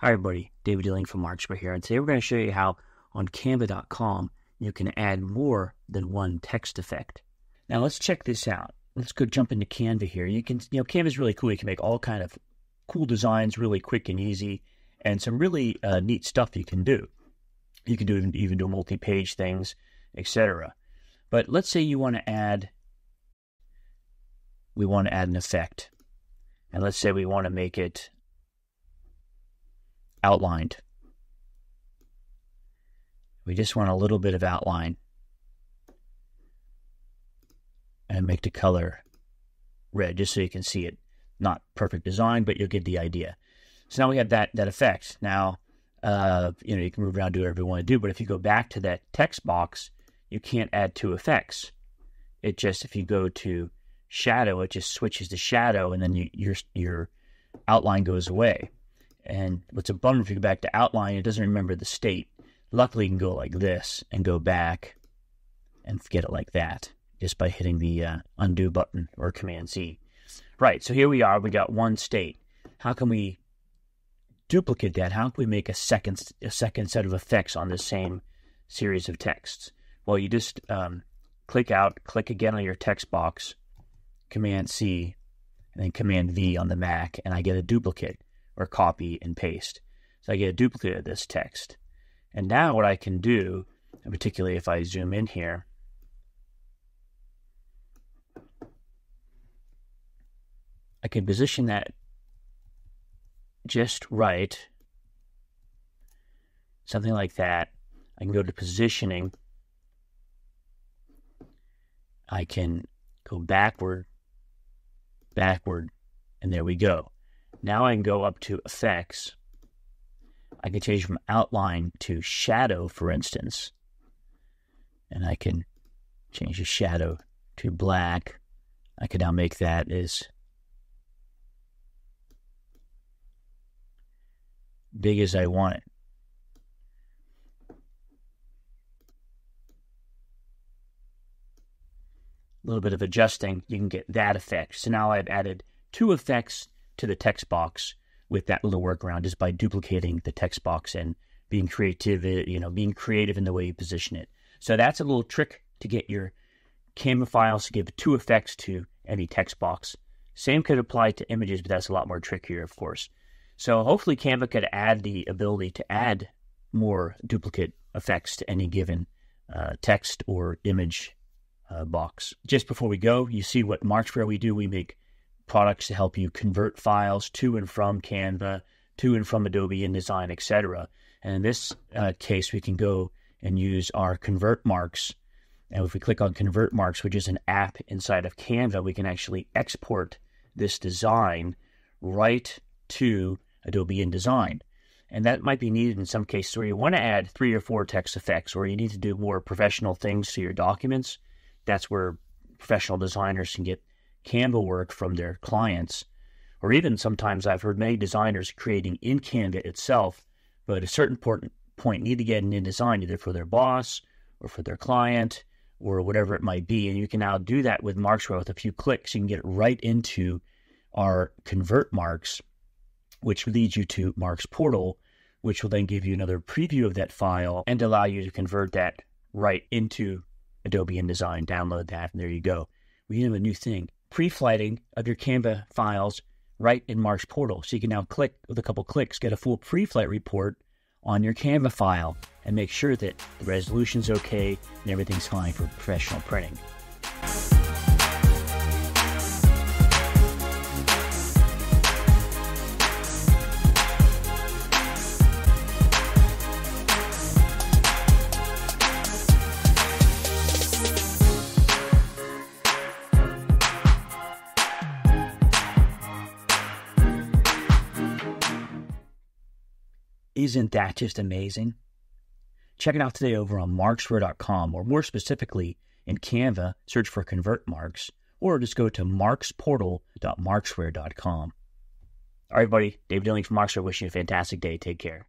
Hi, everybody. David Dilling from Markzware here, and today we're going to show you how on Canva.com you can add more than one text effect. Now, let's check this out. Let's go jump into Canva here. You can, you know, Canva is really cool. You can make all kind of cool designs really quick and easy, and some really uh, neat stuff you can do. You can do even do multi-page things, etc. But let's say you want to add, we want to add an effect, and let's say we want to make it outlined. We just want a little bit of outline and make the color red just so you can see it. Not perfect design, but you'll get the idea. So now we have that that effect. Now, uh, you know, you can move around, do whatever you want to do. But if you go back to that text box, you can't add two effects. It just if you go to shadow, it just switches to shadow, and then you, your your outline goes away. And what's a bummer if you go back to outline, it doesn't remember the state. Luckily, you can go like this and go back and get it like that just by hitting the uh, undo button or Command Z. Right, so here we are. We got one state. How can we duplicate that? How can we make a second a second set of effects on the same series of texts? Well, you just um, click out, click again on your text box, Command C, and then Command V on the Mac, and I get a duplicate or copy and paste. So I get a duplicate of this text. And now what I can do, particularly if I zoom in here, I can position that just right, something like that. I can go to positioning. I can go backward, backward, and there we go. Now I can go up to effects. I can change from outline to shadow, for instance. And I can change the shadow to black. I can now make that as big as I want it. A little bit of adjusting, you can get that effect. So now I've added two effects to the text box with that little workaround is by duplicating the text box and being creative, you know, being creative in the way you position it. So that's a little trick to get your Canva files to give two effects to any text box. Same could apply to images, but that's a lot more trickier, of course. So hopefully Canva could add the ability to add more duplicate effects to any given uh, text or image uh, box. Just before we go, you see what Markzware we do. We make products to help you convert files to and from Canva, to and from Adobe InDesign, etc. And in this uh, case, we can go and use our ConvertMarkz. And if we click on ConvertMarkz, which is an app inside of Canva, we can actually export this design right to Adobe InDesign. And that might be needed in some cases where you want to add three or four text effects or you need to do more professional things to your documents. That's where professional designers can get Canva work from their clients, or even sometimes I've heard many designers creating in Canva itself, but at a certain point need to get an InDesign either for their boss or for their client or whatever it might be. And you can now do that with Markzware with a few clicks. You can get right into our ConvertMarkz, which leads you to Markz Portal, which will then give you another preview of that file and allow you to convert that right into Adobe InDesign. Download that, and there you go. We have a new thing pre-flighting of your Canva files right in Markz Portal. So you can now click with a couple clicks, get a full pre-flight report on your Canva file and make sure that the resolution's okay and everything's fine for professional printing. Isn't that just amazing? Check it out today over on markzware.com, or more specifically in Canva, search for ConvertMarkz, or just go to markzportal.markzware.com. All right, everybody, David Dilling from Markzware wishing you a fantastic day. Take care.